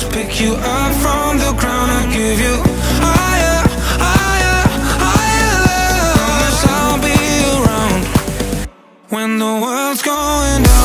to pick you up from the ground and give you higher, higher, higher love Promise I'll be around when the world's going down.